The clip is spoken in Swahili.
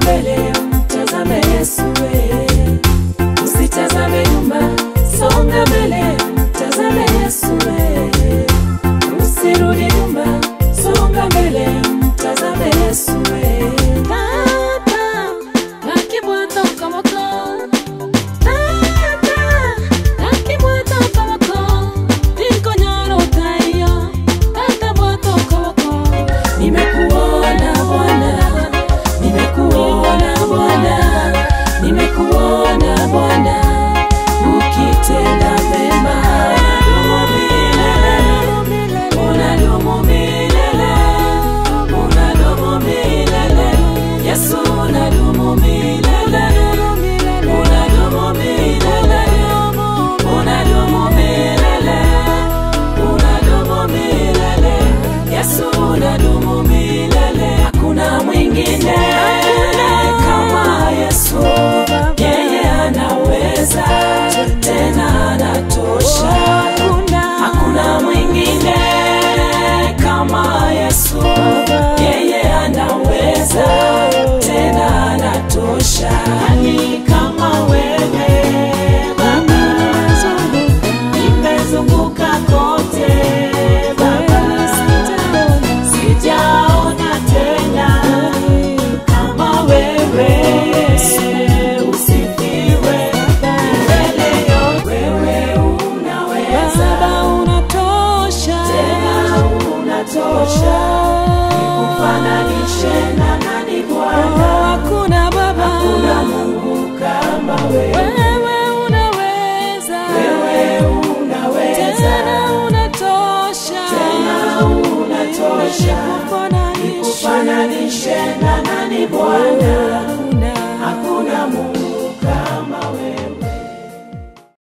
vermelha kutosha. Nikufananishe na nani Bwana? Oh, hakuna Baba, hakuna Mungu kama wewe. Wewe unaweza, wewe unaweza, tena unatosha, tena unatosha, nikufananishe na nani Bwana?